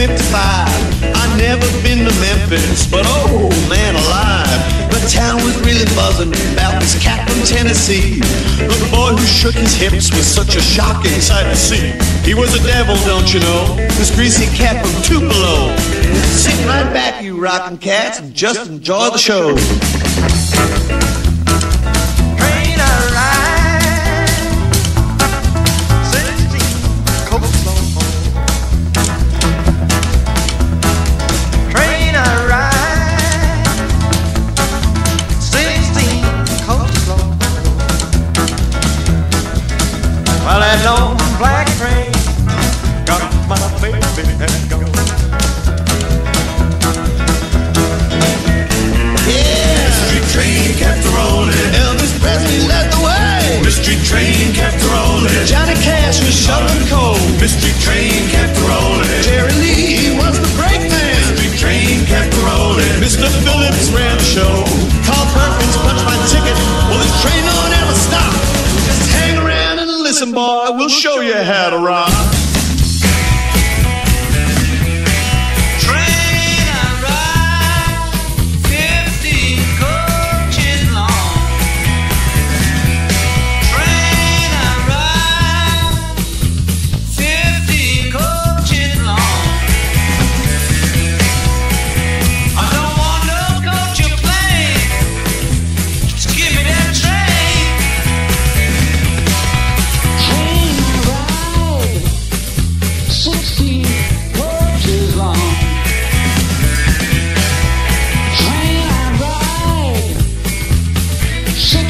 55. I never been to Memphis, but oh man alive, the town was really buzzing about this cat from Tennessee. The boy who shook his hips was such a shocking sight to see. He was a devil, don't you know? This greasy cat from Tupelo. Sit right back, you rockin' cats, and just enjoy the show. Listen, boy. We'll show you how to rock. Sixteen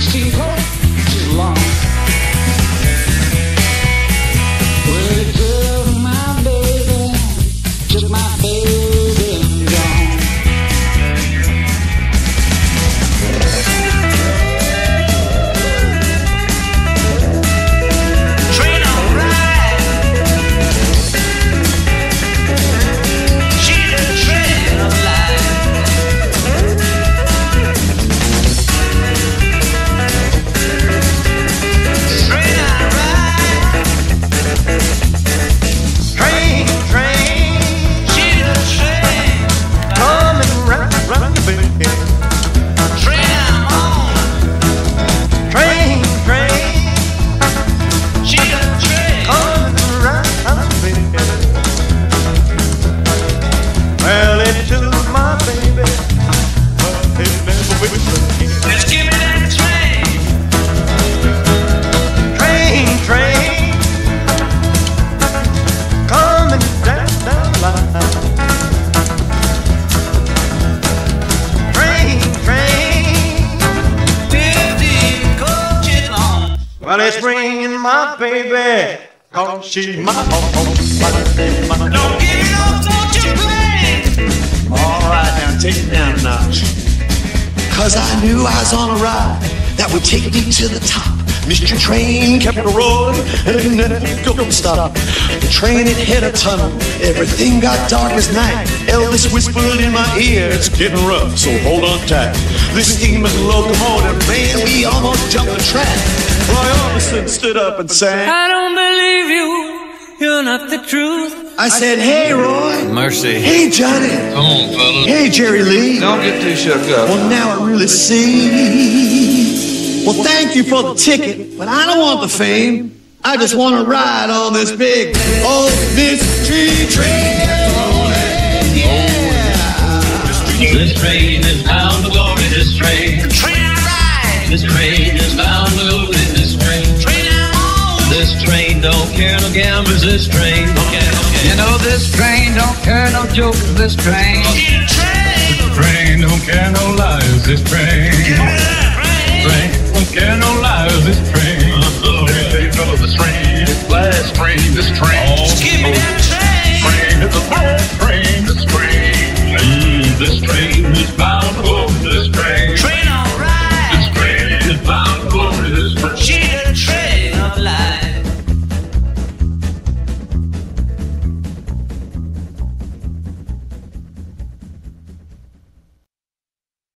Well, it's bringing my baby, cause she's my home. Don't give me no coach plane. All right, now take it down a notch. Cause I knew I was on a ride that would take me to the top. Mr. Train kept it rolling and it never go stop. The train it hit a tunnel, everything got dark as night. Elvis whispered in my ear, it's getting rough, so hold on tight. This steaming locomotive, man, we almost jumped the track. Roy Orbison stood up and sang. I don't believe you. You're not the truth. I said, hey, Roy. Mercy. Hey, Johnny. Come on, fellas. Hey, Jerry Lee. Don't get too shook up. Well, now I really see. Well, thank you for the ticket, but I don't want the fame. I just want to ride on this big old mystery train. Yeah. This train is bound to glory, this train. Train I ride. This train is bound to glory, this train. Train I'm on. This train don't care no gamblers, this train don't care no You know this train don't care no jokers. This train. Get a train. Train don't care no lies, this train. Train